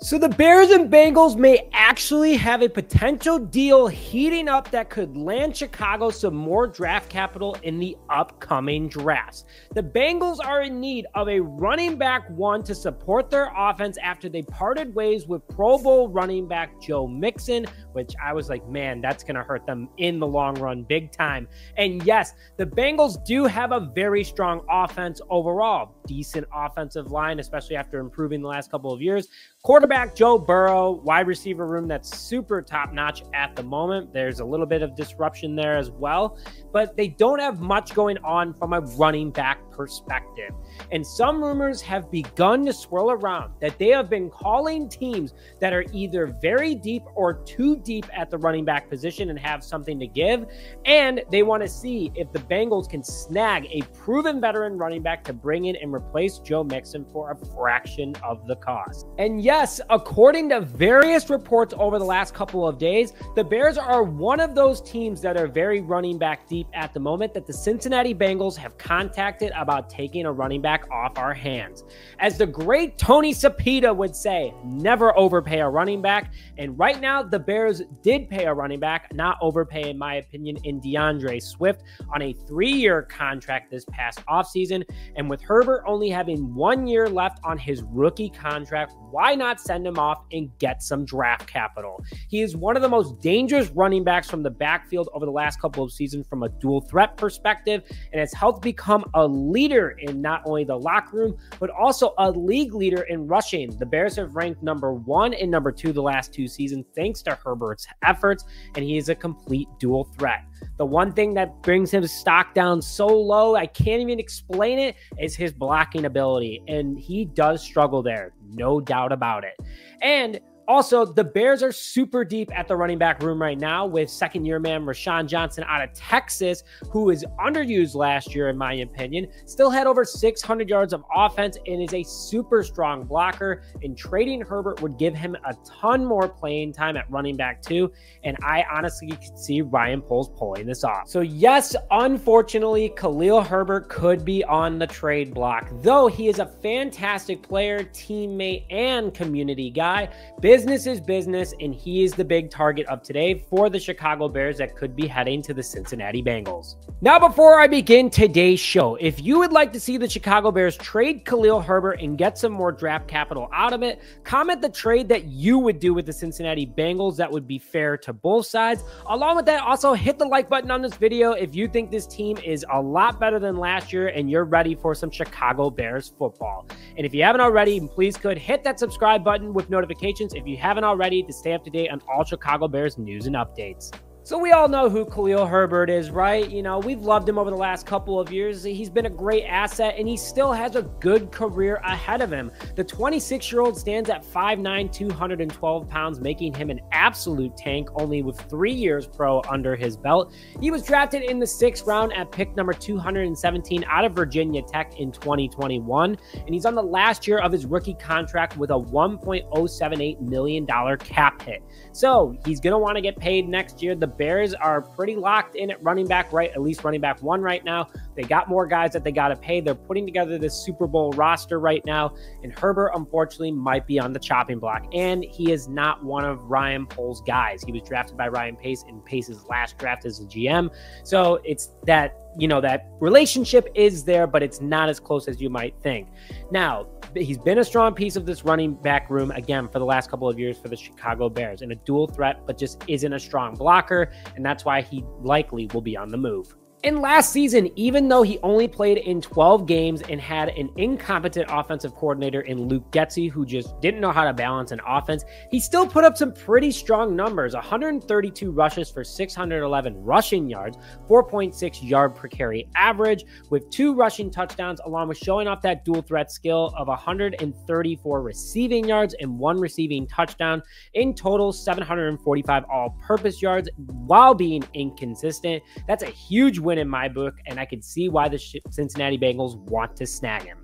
So the Bears and Bengals may actually have a potential deal heating up that could land Chicago some more draft capital in the upcoming drafts. The Bengals are in need of a running back one to support their offense after they parted ways with Pro Bowl running back Joe Mixon, which I was like, man, that's going to hurt them in the long run big time. And yes, the Bengals do have a very strong offense overall, decent offensive line, especially after improving the last couple of years. Quarterback Joe Burrow, wide receiver room that's super top notch at the moment. There's a little bit of disruption there as well, but they don't have much going on from a running back perspective. And some rumors have begun to swirl around that they have been calling teams that are either very deep or too deep at the running back position and have something to give. And they want to see if the Bengals can snag a proven veteran running back to bring in and replace Joe Mixon for a fraction of the cost. And yes, according to various reports over the last couple of days, the Bears are one of those teams that are very running back deep at the moment that the Cincinnati Bengals have contacted about taking a running back off our hands. As the great Tony Sapita would say, never overpay a running back. And right now, the Bears did pay a running back, not overpay, in my opinion, in D'Andre Swift on a three year contract this past offseason. And with Herbert only having one year left on his rookie contract, why not send him off and get some draft capital? He is one of the most dangerous running backs from the backfield over the last couple of seasons from a dual threat perspective, and has helped become a leader in not only the locker room, but also a league leader in rushing. The Bears have ranked number one and number two the last two seasons thanks to Herbert's efforts, and he is a complete dual threat. The one thing that brings his stock down so low, I can't even explain it, is his blocking ability. And he does struggle there, no doubt about it. And also, the Bears are super deep at the running back room right now with second year man Roschon Johnson out of Texas, who is underused last year, in my opinion. Still had over 600 yards of offense and is a super strong blocker. And trading Herbert would give him a ton more playing time at running back, too. And I honestly could see Ryan Poles pulling this off. So, yes, unfortunately, Khalil Herbert could be on the trade block, though he is a fantastic player, teammate, and community guy. Business is business, and he is the big target of today for the Chicago Bears that could be heading to the Cincinnati Bengals. Now, before I begin today's show, if you would like to see the Chicago Bears trade Khalil Herbert and get some more draft capital out of it, comment the trade that you would do with the Cincinnati Bengals that would be fair to both sides. Along with that, also hit the like button on this video if you think this team is a lot better than last year and you're ready for some Chicago Bears football. And if you haven't already, please could hit that subscribe button with notifications if you haven't already to stay up to date on all Chicago Bears news and updates. So we all know who Khalil Herbert is, right? You know, we've loved him over the last couple of years. He's been a great asset and he still has a good career ahead of him. The 26-year-old stands at 5'9", 212 pounds, making him an absolute tank only with three years pro under his belt. He was drafted in the sixth round at pick number 217 out of Virginia Tech in 2021. And he's on the last year of his rookie contract with a $1.078 million cap hit. So he's going to want to get paid next year. The Bears are pretty locked in at running back, right? At least running back one right now. They got more guys that they got to pay. They're putting together this Super Bowl roster right now. And Herbert, unfortunately, might be on the chopping block. And he is not one of Ryan Poles' guys. He was drafted by Ryan Pace in Pace's last draft as a GM. So it's that you know that relationship is there but it's not as close as you might think now he's been a strong piece of this running back room again for the last couple of years for the chicago bears and a dual threat but just isn't a strong blocker and that's why he likely will be on the move in last season, even though he only played in 12 games and had an incompetent offensive coordinator in Luke Getsy, who just didn't know how to balance an offense, he still put up some pretty strong numbers 132 rushes for 611 rushing yards, 4.6 yard per carry average, with two rushing touchdowns, along with showing off that dual threat skill of 134 receiving yards and one receiving touchdown. In total, 745 all purpose yards while being inconsistent. That's a huge win in my book, and I can see why the Cincinnati Bengals want to snag him.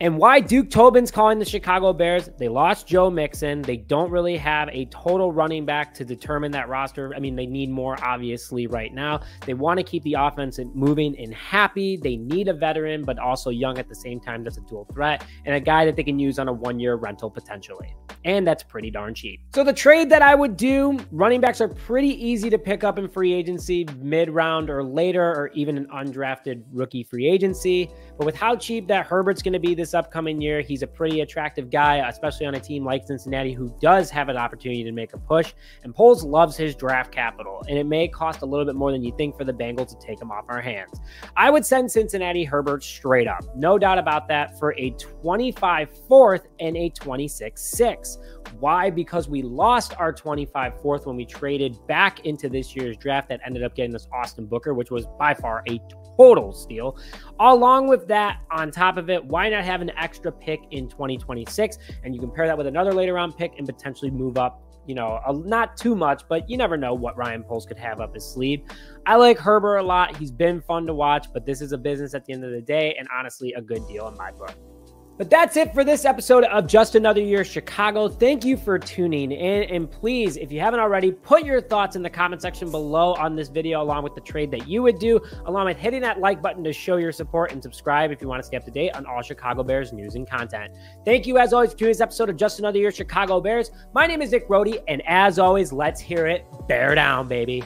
And why Duke Tobin's calling the Chicago Bears? They lost Joe Mixon. They don't really have a total running back to determine that roster. I mean, they need more, obviously, right now. They want to keep the offense moving and happy. They need a veteran, but also young at the same time that's a dual threat and a guy that they can use on a one year rental potentially. And that's pretty darn cheap. So the trade that I would do, running backs are pretty easy to pick up in free agency, mid round or later, or even an undrafted rookie free agency. But with how cheap that Herbert's going to be this upcoming year, he's a pretty attractive guy, especially on a team like Cincinnati, who does have an opportunity to make a push. And Poles loves his draft capital, and it may cost a little bit more than you think for the Bengals to take him off our hands. I would send Cincinnati Herbert straight up, no doubt about that, for a 25 fourth and a 26 6. Why? Because we lost our 25 fourth when we traded back into this year's draft that ended up getting us Austin Booker, which was by far a total steal. Along with that, on top of it, why not have an extra pick in 2026? And you compare that with another later round pick and potentially move up you know, not too much, but you never know what Ryan Poles could have up his sleeve. I like Herbert a lot. He's been fun to watch, but this is a business at the end of the day, and honestly, a good deal in my book. But that's it for this episode of Just Another Year Chicago. Thank you for tuning in. And please, if you haven't already, put your thoughts in the comment section below on this video, along with the trade that you would do, along with hitting that like button to show your support and subscribe if you want to stay up to date on all Chicago Bears news and content. Thank you, as always, for tuning this episode of Just Another Year Chicago Bears. My name is Nick Rohde, and as always, let's hear it bear down, baby.